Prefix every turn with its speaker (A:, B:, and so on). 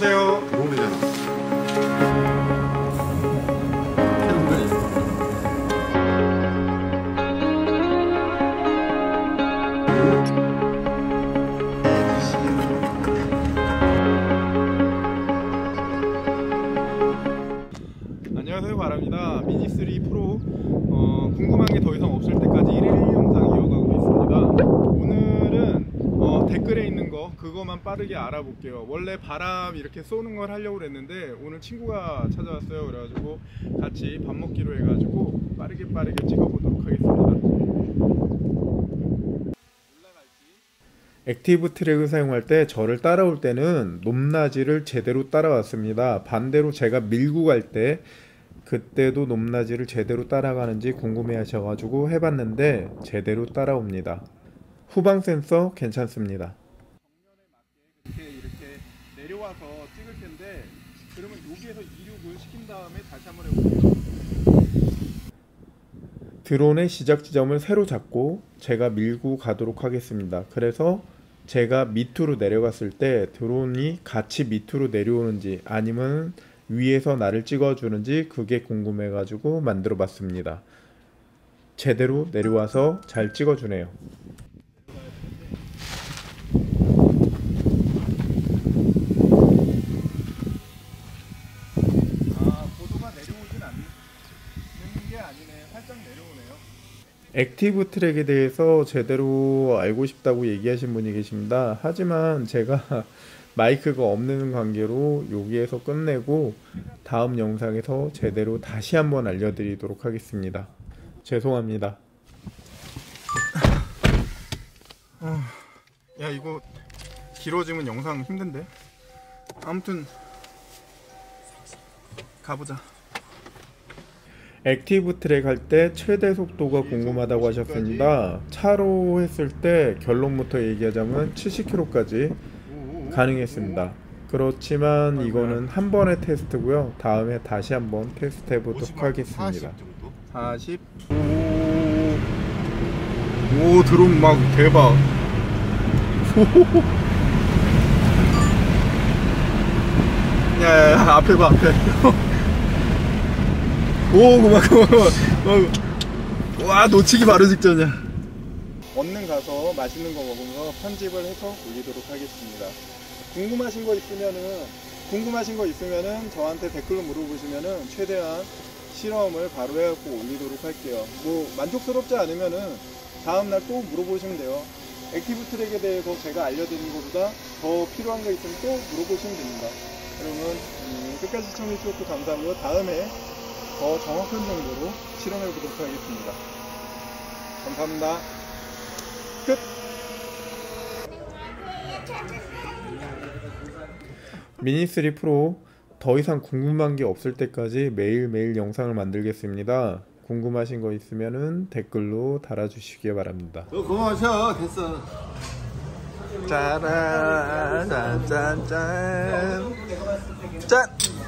A: 들어오잖아.
B: 안녕하세요 바랍니다. 미니3 프로. 어, 궁금한 게 더 이상 없을 때까지 1일 1 영상 이어가고 있습니다 오늘은 어, 댓글에 있는 거 그거만 빠르게 알아볼게요 원래 바람 이렇게 쏘는 걸 하려고 그랬는데 오늘 친구가 찾아왔어요 그래가지고 같이 밥 먹기로 해가지고 빠르게 빠르게 찍어보도록 하겠습니다 active track을 사용할 때 저를 따라올 때는 높낮이를 제대로 따라왔습니다. 반대로 제가 밀고 갈때 그때도 높낮이를 제대로 따라가는지 궁금해 하셔가지고 해봤는데 제대로 따라옵니다. 후방 센서 괜찮습니다. 내려와서 찍을 텐데 그러면 여기에서 이륙을 시킨 다음에 다시 한번 해볼게요. 드론의 시작 지점을 새로 잡고 제가 밀고 가도록 하겠습니다. 그래서 제가 밑으로 내려갔을 때 드론이 같이 밑으로 내려오는지 아니면 위에서 나를 찍어주는지 그게 궁금해가지고 만들어 봤습니다. 제대로 내려와서 잘 찍어주네요. 아, 고도가 내려오진 않는 게 아니네. 살짝 내려오네요. active track에 대해서 제대로 알고 싶다고 얘기하신 분이 계십니다. 하지만 제가 마이크가 없는 관계로 여기에서 끝내고 다음 영상에서 제대로 다시 한번 알려드리도록 하겠습니다. 죄송합니다. 야 이거 길어지면 영상 힘든데 아무튼 가보자. active track 할 때 최대 속도가 궁금하다고 하셨습니다. 차로 했을 때 결론부터 얘기하자면 70km까지 가능했습니다. 그렇지만 이거는 한 번의 테스트고요. 다음에 다시 한번 테스트 해보도록 하겠습니다. 40. 오, 오 드론 막 대박. 야야야 앞에 봐 앞에. 오 그만 그만 그만 와 놓치기 바로 직전이야. 얻는 가서 맛있는 거 먹으면서 편집을 해서 올리도록 하겠습니다. 궁금하신 거 있으면은 궁금하신 거 있으면은 저한테 댓글로 물어보시면은 최대한 실험을 바로 해갖고 올리도록 할게요. 뭐 만족스럽지 않으면은 다음날 또 물어보시면 돼요. active track에 대해서 제가 알려드린 것보다 더 필요한 거 있으면 또 물어보시면 됩니다. 여러분 음, 끝까지 시청해주셔서 감사하고요. 다음에 더 정확한 정보로 실험해 보도록 하겠습니다. 감사합니다. 끝! 미니3 프로 더 이상 궁금한 게 없을 때까지 매일매일 영상을 만들겠습니다. 궁금하신 거 있으면 댓글로 달아주시기 바랍니다.
A: 쉬어 됐어.
B: 짜란 짠짠짠 짠!